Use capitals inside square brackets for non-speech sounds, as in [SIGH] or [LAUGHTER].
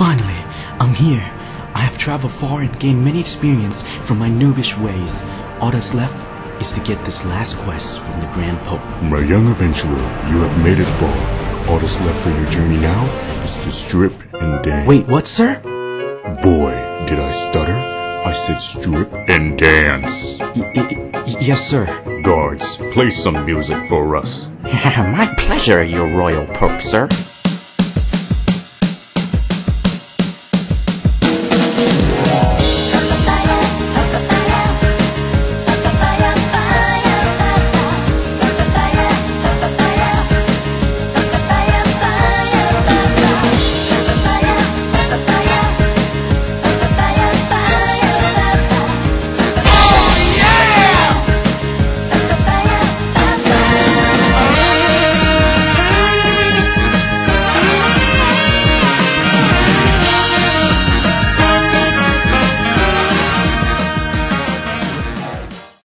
Finally, I'm here. I have traveled far and gained many experience from my noobish ways. All that's left is to get this last quest from the Grand Pope. My young adventurer, you have made it far. All that's left for your journey now is to strip and dance. Wait, what, sir? Boy, did I stutter? I said strip and dance. Y- yes, sir. Guards, play some music for us. [LAUGHS] My pleasure, your royal pope, sir.